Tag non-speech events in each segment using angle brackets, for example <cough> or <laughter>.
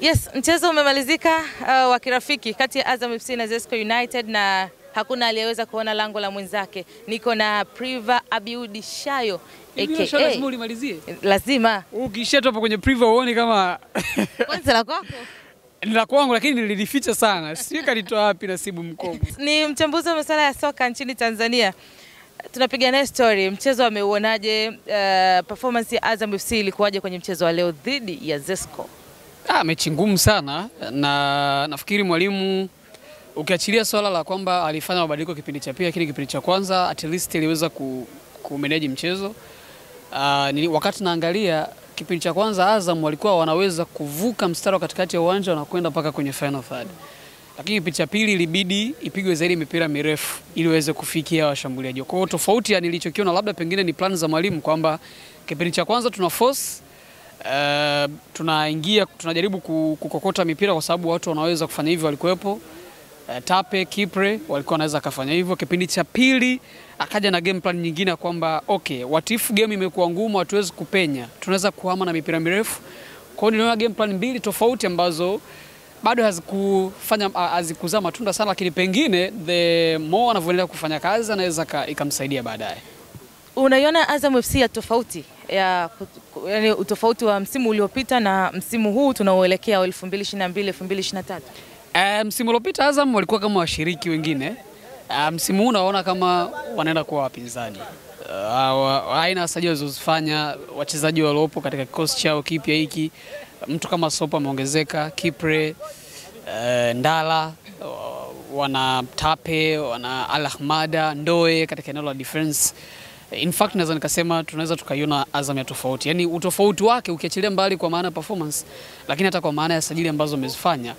Yes, mchezo umemalizika uh, wa kirafiki kati ya Azam FC na Zesco United na hakuna aliyeweza kuona lango la mwenzake. Niko na Priva Abiudi Shayo aka Shayo, lazima ulimalizie. lazima Ukishia tu hapo kwenye Priva uone kama <laughs> kwanza la kwako ni la kwangu, lakini nililificha sana, sijui kalitoa wapi Nasibu Mkomo. <laughs> ni mchambuzi wa masuala ya soka nchini Tanzania. Tunapiga naye story, mchezo ameuonaje? Uh, performance ya Azam FC ilikuwaje kwenye mchezo wa leo dhidi ya Zesco? Ah, mechi ngumu sana na nafikiri mwalimu ukiachilia swala la kwamba alifanya mabadiliko kipindi cha pili, lakini kipindi cha kwanza at least aliweza ku, manage mchezo. Ah, ni, wakati naangalia kipindi cha kwanza Azam walikuwa wanaweza kuvuka mstari wa katikati ya uwanja na kwenda mpaka kwenye final third. Lakini kipindi cha pili ilibidi ipigwe zaidi mipira mirefu ili waweze kufikia washambuliaji. Kwa hiyo tofauti ya nilichokiona labda pengine ni plan za mwalimu kwamba kipindi cha kwanza tuna force Uh, tunaingia tunajaribu kukokota mipira kwa sababu watu wanaweza kufanya hivyo walikuwepo. Uh, Tape Kipre walikuwa wanaweza kafanya hivyo. Kipindi cha pili akaja na game plan nyingine kwamba okay, what if game imekuwa ngumu, hatuwezi kupenya, tunaweza kuhama na mipira mirefu. Kwa hiyo niliona game plan mbili tofauti ambazo bado hazikufanya hazikuzaa matunda sana, lakini pengine the more anavyoendelea kufanya kazi anaweza ikamsaidia baadaye. Unaiona Azam FC ya tofauti ya yani utofauti wa msimu uliopita na msimu huu tunaoelekea wa 2022 2023? Eh, msimu uliopita Azam walikuwa kama washiriki wengine. Uh, msimu huu naona kama wanaenda kuwa wapinzani. Uh, wa- aina sajili walizozifanya wachezaji waliopo katika kikosi chao kipya hiki, mtu kama Sopa ameongezeka, Kipre, uh, Ndala, uh, wana Tape, wana Al Ahmada, Ndoe katika eneo la defense. In fact naweza nikasema tunaweza tukaiona Azam ya tofauti, yani utofauti wake ukiachilia mbali kwa maana ya performance, lakini hata kwa maana ya sajili ambazo amezifanya,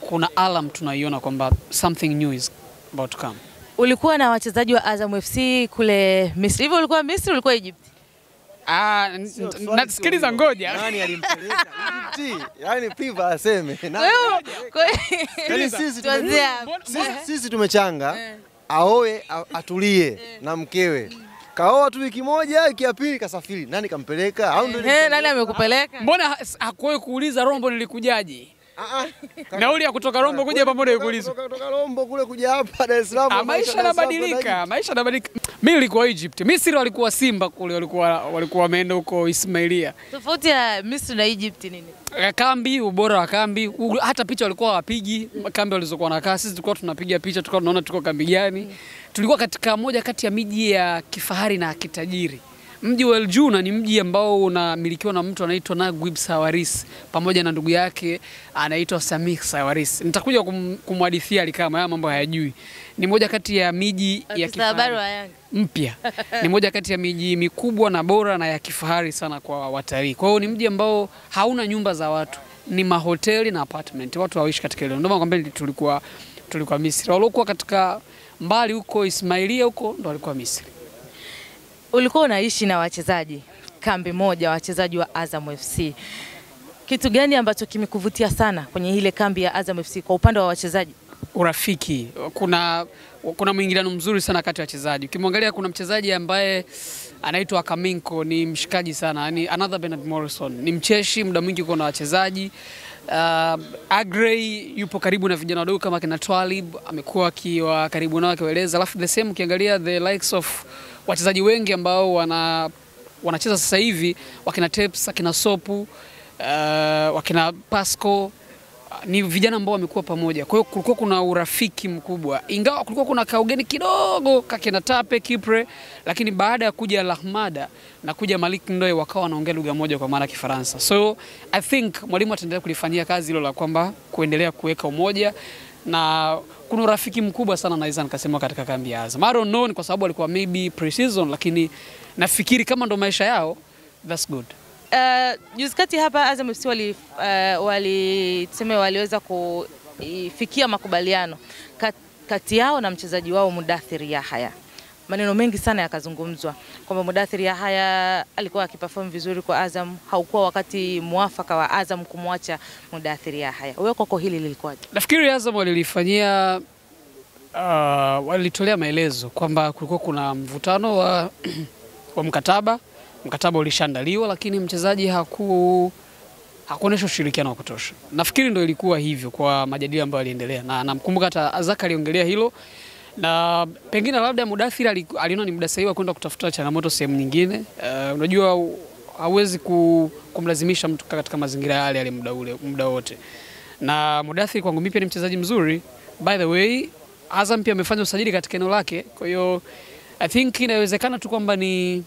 kuna alam tunaiona kwamba something new is about to come. Ulikuwa na wachezaji wa Azam FC kule Misri. Hivyo ulikuwa Misri, ulikuwa Egypt? Ah, nasikiliza ngoja. Nani alimpeleka <laughs> Egypt? Yaani Piva aseme. Yaani hapo. sisi- sisi tumechanga aoe atulie na mkewe. Kaoa tu wiki moja, wiki ya pili kasafiri. Nani kampeleka? Au ndio nani amekupeleka? Mbona ha- hakuwahi kuuliza Rombo nilikujaje? Ah, ah. Nauli ya kutoka Rombo kuja hapa ikuulizwa. Kutoka kutoka Rombo kule kuja hapa Dar es Salaam. Ah, maisha yanabadilika, maisha yanabadilika. Mimi nilikuwa Egypt. Misri walikuwa Simba kule walikuwa walikuwa wameenda huko Ismailia. Tofauti ya Misri na Egypt nini? Eh, Kambi, ubora wa kambi, hata picha walikuwa wapigi kambi walizokuwa nakaa. Sisi tulikuwa tunapiga picha, tulikuwa tunaona tuko kambi gani. Tulikuwa katika moja kati ya miji ya kifahari na kitajiri. Mji wa Eljuna ni mji ambao unamilikiwa na mtu anaitwa Naguib Sawaris pamoja na ndugu yake anaitwa Samih Sawaris. Nitakuja kum, kumhadithia alikama haya mambo hayajui. Ni moja kati ya miji ya kifahari mpya <laughs> ni moja kati ya miji mikubwa na bora na ya kifahari sana kwa watalii. Kwa hiyo ni mji ambao hauna nyumba za watu, ni mahoteli na apartment, watu hawaishi katika ile. Ndio maana tulikuwa tulikuwa Misri, waliokuwa katika mbali huko Ismailia huko ndo walikuwa Misri. Ulikuwa unaishi na wachezaji kambi moja, wachezaji wa Azam FC. Kitu gani ambacho kimekuvutia sana kwenye ile kambi ya Azam FC kwa upande wa wachezaji? urafiki. Kuna kuna mwingiliano mzuri sana kati ya wachezaji. Ukimwangalia kuna mchezaji ambaye anaitwa Kaminko ni mshikaji sana, yani another Bernard Morrison. Ni mcheshi, muda mwingi uko na wachezaji. Uh, Agrey yupo karibu na vijana wadogo kama kina Twalib, amekuwa akiwa karibu nao akiwaeleza. Alafu the same ukiangalia the likes of wachezaji wengi ambao wana wanacheza sasa hivi wakina Teps, akina Sopu, uh, wakina Pasco ni vijana ambao wamekuwa pamoja, kwa hiyo kulikuwa kuna urafiki mkubwa, ingawa kulikuwa kuna kaugeni kidogo kakina Tape Kipre, lakini baada ya kuja Lahmada na kuja Malik Ndoe wakawa wanaongea lugha moja kwa maana Kifaransa. So I think mwalimu ataendelea kulifanyia kazi hilo la kwamba kuendelea kuweka umoja na kuna urafiki mkubwa sana naweza nikasema katika kambi ya Azam. I don't know ni kwa sababu alikuwa maybe pre-season, lakini nafikiri kama ndo maisha yao that's good. Uh, juzi kati hapa Azam FC wali, uh, wali tuseme waliweza kufikia makubaliano kat, kati yao na mchezaji wao Mudathir Yahya. Maneno mengi sana yakazungumzwa kwamba Mudathiri ya haya alikuwa akiperform vizuri kwa Azam, haukuwa wakati mwafaka wa Azam kumwacha Mudathir Yahya. Wewe kwako hili lilikuwaje? Nafikiri Azam walilifanyia uh, walitolea maelezo kwamba kulikuwa kuna mvutano wa, <clears throat> wa mkataba. Mkataba ulishaandaliwa, lakini mchezaji haku hakuonyesha ushirikiano wa kutosha. Nafikiri ndo ilikuwa hivyo kwa majadiliano ambayo yaliendelea, na namkumbuka hata Azaka aliongelea hilo, na pengine labda Mudathiri aliona ni muda sahihi wa kwenda kutafuta changamoto sehemu nyingine. Uh, unajua hawezi ku, kumlazimisha mtu katika mazingira yale yale muda ule muda wote, na Mudathir kwangu mimi pia ni mchezaji mzuri. By the way, Azam pia amefanya usajili katika eneo lake, kwa hiyo I think inawezekana tu kwamba ni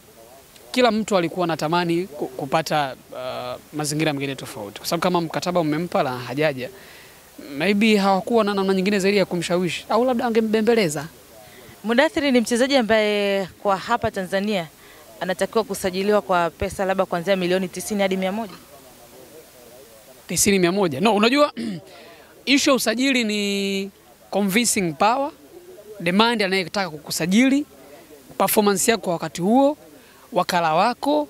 kila mtu alikuwa anatamani tamani kupata uh, mazingira mengine tofauti, kwa sababu kama mkataba umempa na hajaja, maybe hawakuwa na namna nyingine zaidi ya kumshawishi, au labda angembembeleza. Mudathiri ni mchezaji ambaye kwa hapa Tanzania anatakiwa kusajiliwa kwa pesa labda kuanzia milioni 90 hadi mia moja. tisini mia moja. No, unajua <clears throat> ishu ya usajili ni convincing power, demand anayetaka kukusajili, performance yako kwa wakati huo, wakala wako.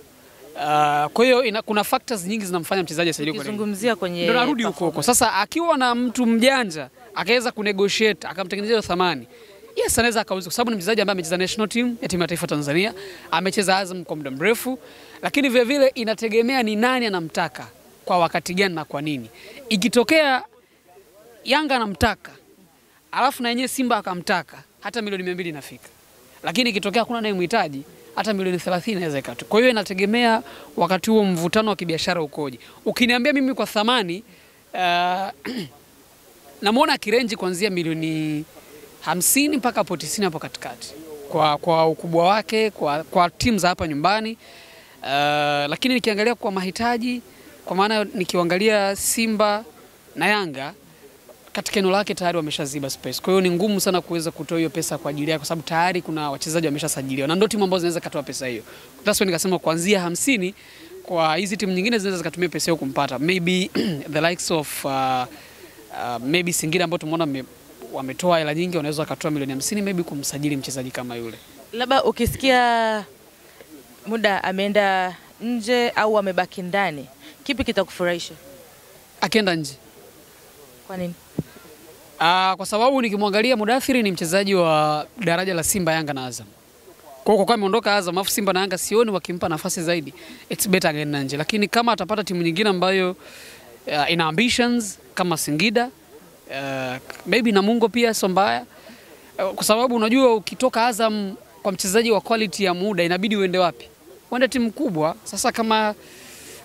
Uh, kwa hiyo kuna factors nyingi zinamfanya mchezaji asaidie kwa kuzungumzia Ukizungumzia kwenye Ndo narudi huko huko. Sasa akiwa na mtu mjanja akaweza kunegotiate akamtengenezea hiyo thamani, yes, anaweza akauza, kwa sababu ni mchezaji ambaye amecheza national team ya timu ya taifa Tanzania, amecheza Azam kwa muda mrefu, lakini vile vile inategemea ni nani anamtaka kwa wakati gani na kwa nini. Ikitokea Yanga anamtaka alafu na yenyewe Simba akamtaka, hata milioni mia mbili inafika, lakini ikitokea hakuna anayemhitaji hata milioni 30 inaweza ikatu. Kwa hiyo inategemea wakati huo mvutano wa kibiashara ukoje. Ukiniambia mimi kwa thamani uh, <clears throat> namwona kirenji kuanzia milioni hamsini mpaka hapo tisini hapo katikati kwa, kwa ukubwa wake kwa, kwa timu za hapa nyumbani uh, lakini nikiangalia kwa mahitaji, kwa maana nikiangalia Simba na Yanga katika eneo lake tayari wameshaziba space. Kwa hiyo ni ngumu sana kuweza kutoa hiyo pesa kwa ajili yake, kwa sababu tayari kuna wachezaji wameshasajiliwa na ndio timu ambazo zinaweza katoa pesa hiyo. That's why nikasema kuanzia hamsini kwa hizi timu nyingine zinaweza zikatumia pesa hiyo kumpata maybe <clears throat> the likes of uh, uh, maybe Singida ambao tumeona wametoa hela nyingi, wanaweza wakatoa milioni hamsini maybe kumsajili mchezaji kama yule. labda ukisikia muda ameenda nje au amebaki ndani, kipi kitakufurahisha? Akienda nje Kwa nini? Ah, kwa sababu nikimwangalia Mudathiri ni mchezaji wa daraja la Simba, Yanga na Azam. Kwa kwa ameondoka Azam, afu Simba na Yanga sioni wakimpa nafasi zaidi, it's better again nje. Lakini kama atapata timu nyingine ambayo uh, ina ambitions kama Singida uh, maybe Namungo pia sio mbaya uh, kwa sababu unajua ukitoka Azam kwa mchezaji wa quality ya muda inabidi uende wapi? Uende timu kubwa. Sasa kama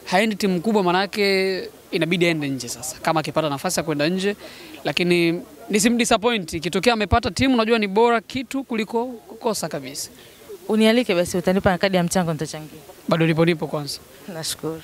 haendi timu kubwa, manake inabidi aende nje sasa, kama akipata nafasi ya kwenda nje, lakini nisimdisappoint. Ikitokea amepata timu, unajua ni bora kitu kuliko kukosa kabisa. Unialike basi, utanipa na kadi ya mchango, nitachangia. Bado nipo nipo kwanza. Nashukuru.